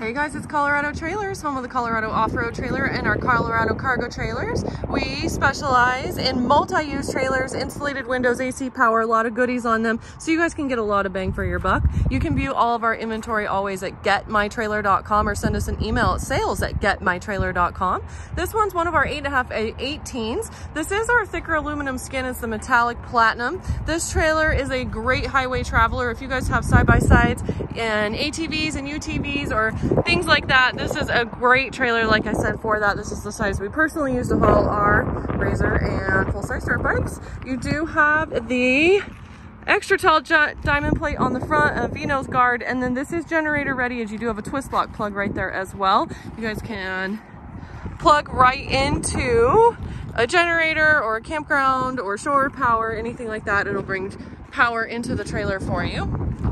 Hey guys, it's Colorado Trailers, home of the Colorado Off-Road Trailer and our Colorado Cargo Trailers. We specialize in multi-use trailers, insulated windows, AC power, a lot of goodies on them, so you guys can get a lot of bang for your buck. You can view all of our inventory always at getmytrailer.com or send us an email at sales at getmytrailer.com. This one's one of our 8.5 eh, 18s. This is our thicker aluminum skin. It's the metallic platinum. This trailer is a great highway traveler. If you guys have side-by-sides and ATVs and UTVs or things like that. This is a great trailer, like I said, for that. This is the size we personally use to haul our Razor and full-size dirt bikes. You do have the extra tall diamond plate on the front, a V-nose guard, and then this is generator ready as you do have a twist lock plug right there as well. You guys can plug right into a generator or a campground or shore power, anything like that. It'll bring power into the trailer for you.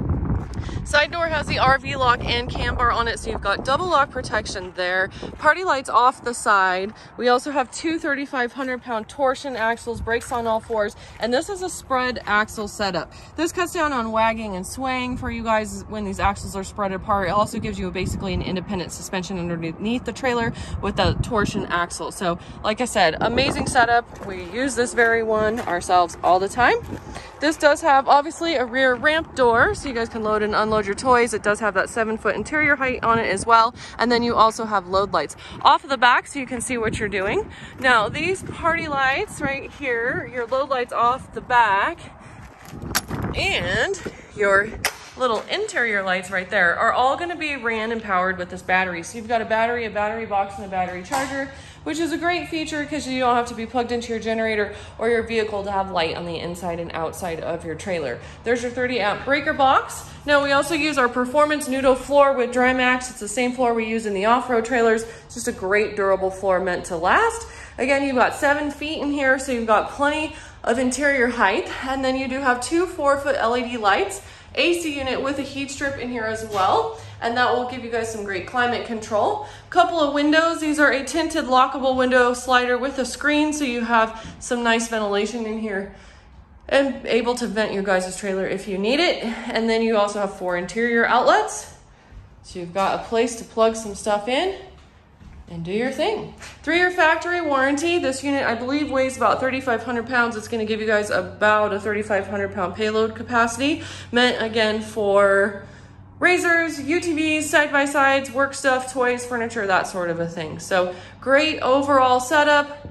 Side door has the RV lock and cam bar on it, so you've got double lock protection there. Party lights off the side. We also have two 3,500 pound torsion axles, brakes on all fours, and this is a spread axle setup. This cuts down on wagging and swaying for you guys when these axles are spread apart. It also gives you basically an independent suspension underneath the trailer with the torsion axle. So like I said, amazing setup. We use this very one ourselves all the time. This does have obviously a rear ramp door so you guys can load and unload your toys. It does have that seven foot interior height on it as well. And then you also have load lights off of the back so you can see what you're doing. Now these party lights right here, your load lights off the back and your little interior lights right there are all going to be ran and powered with this battery. So you've got a battery, a battery box, and a battery charger which is a great feature because you don't have to be plugged into your generator or your vehicle to have light on the inside and outside of your trailer. There's your 30 amp breaker box. Now we also use our Performance Nudo floor with Drymax. It's the same floor we use in the off-road trailers. It's just a great durable floor meant to last. Again, you've got seven feet in here, so you've got plenty of interior height. And then you do have two four foot LED lights, AC unit with a heat strip in here as well and that will give you guys some great climate control. Couple of windows. These are a tinted lockable window slider with a screen so you have some nice ventilation in here and able to vent your guys' trailer if you need it. And then you also have four interior outlets. So you've got a place to plug some stuff in and do your thing. Three-year factory warranty. This unit, I believe, weighs about 3,500 pounds. It's gonna give you guys about a 3,500 pound payload capacity. Meant, again, for razors, UTVs, side-by-sides, work stuff, toys, furniture, that sort of a thing. So great overall setup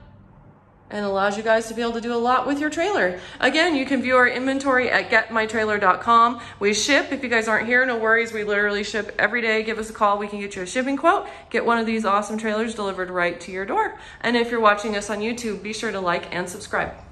and allows you guys to be able to do a lot with your trailer. Again, you can view our inventory at getmytrailer.com. We ship. If you guys aren't here, no worries. We literally ship every day. Give us a call. We can get you a shipping quote. Get one of these awesome trailers delivered right to your door. And if you're watching us on YouTube, be sure to like and subscribe.